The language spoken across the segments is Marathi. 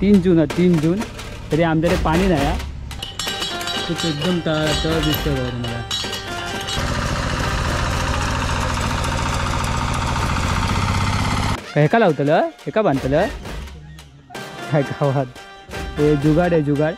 तीन जून आहे तीन जून. तरी आमच्याकडे पाणी नाही आहे खूप एकदम तळ तळ दिसतं बघा तुम्हाला. काय एका लावतलं? हेका बांधतलं? काय गावात? हे जुगाड आहे जुगाड.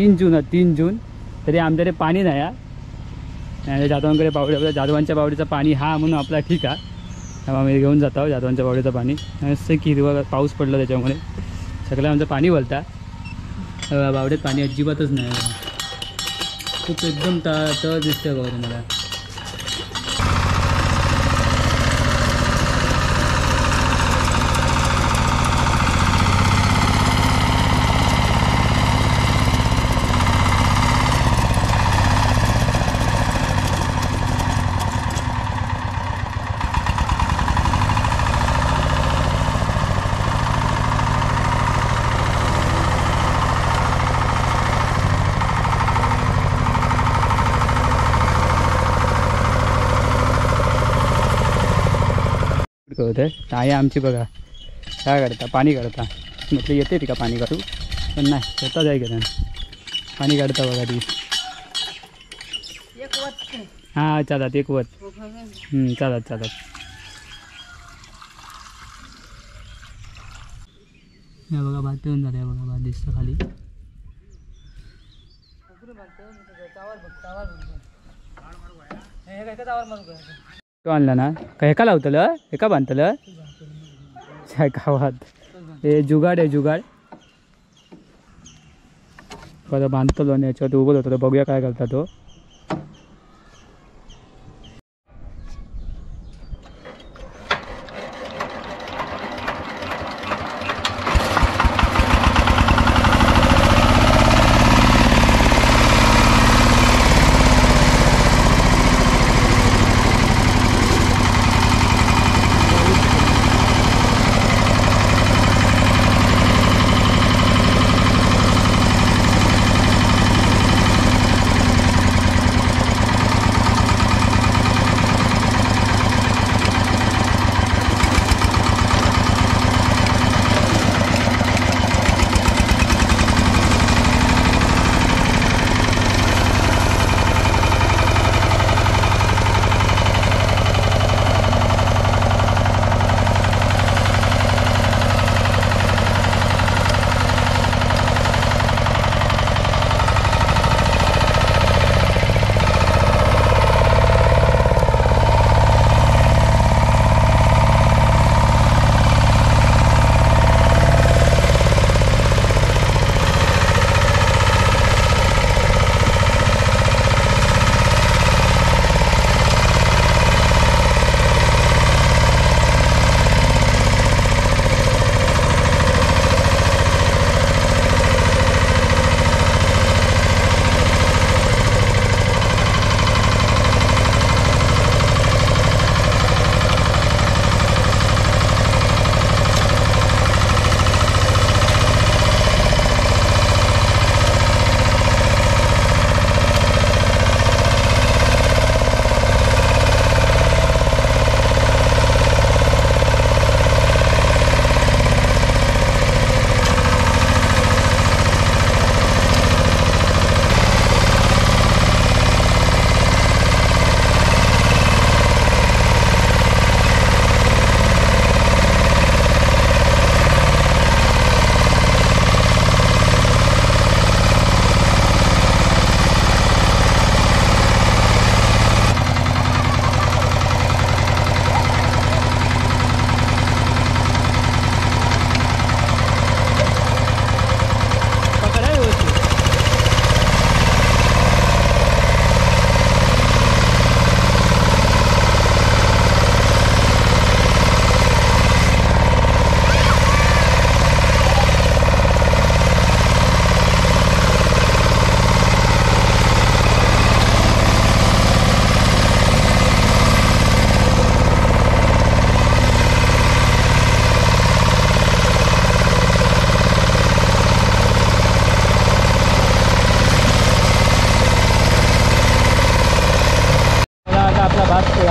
तीन जून आहे तीन जून. तरी आमच्याकडे पाणी नाही आहे आणि जाधवांकडे पावडी आपल्या जाधवांच्या पावडीचं पाणी हा म्हणून आपला ठीक आहे. आम्ही घेऊन जातो जाधवांच्या पावडीचं पाणी. असं की हिरवा पाऊस पडला त्याच्यामुळे. सगळं आमचं पाणी वलता. बावडीत पाणी अजिबातच नाही. खूप एकदम त तळ दिसतं बघा तुम्हाला. कळत आहे. आई आमची बघा. काय काढता पाणी काढता. म्हटलं येते ती का पाणी काढू? पण नाही स्वतः जाय गेलं पाणी काढता बघा ती. हां चालत एक वत. हम्म, चालत चालत. हे बघा भात येऊन झालं बघा भात दिसतं खाली. तो आणला ना? काय हेका लावतलं? हेका बांधतलं? काय गावात? हे जुगाड आहे जुगाड. बरं बांधतलो आणि याच्यावर उभं होतं बघूया काय करता तो.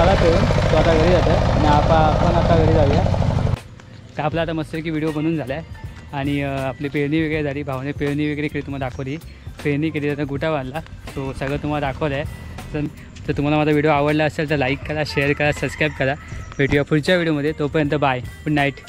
झाला तो तो आता घरी जातो. आहे आणि आपा आपण आता घरी जाऊया. तर आपला आता मस्त की व्हिडिओ बनून झाला आहे आणि आपली पेरणी वगैरे झाली. भावाने पेरणी वगैरे केली तुम्हाला दाखवली. पेरणी केली आता गुटा बांधला. तो सगळं तुम्हाला दाखवलं आहे तर तर तुम्हाला माझा व्हिडिओ आवडला असेल तर लाईक करा शेअर करा सबस्क्राईब करा. भेटूया पुढच्या व्हिडिओमध्ये तोपर्यंत बाय गुड नाईट